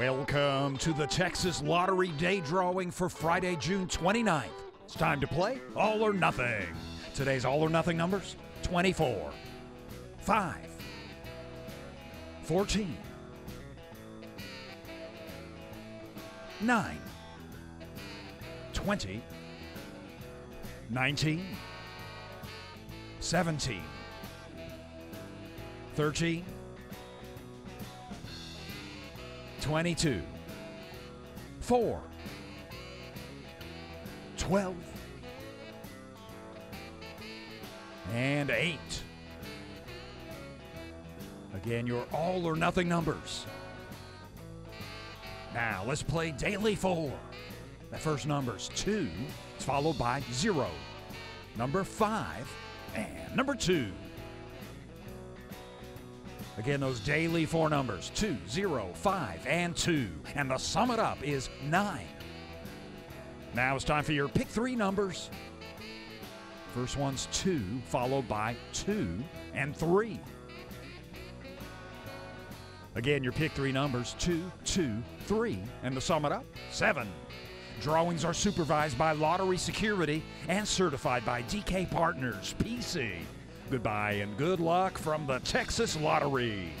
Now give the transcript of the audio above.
Welcome to the Texas Lottery Day Drawing for Friday, June 29th. It's time to play All or Nothing. Today's All or Nothing numbers 24, 5, 14, 9, 20, 19, 17, 13, 22, 4, 12, and 8. Again, your all or nothing numbers. Now, let's play Daily 4. The first number's 2, it's followed by 0, number 5, and number 2. Again, those daily four numbers two, zero, five, and 2. And the sum it up is 9. Now it's time for your pick three numbers. First one's 2, followed by 2 and 3. Again, your pick three numbers 2, 2, 3. And to sum it up, 7. Drawings are supervised by Lottery Security and certified by DK Partners, PC. Goodbye and good luck from the Texas Lottery.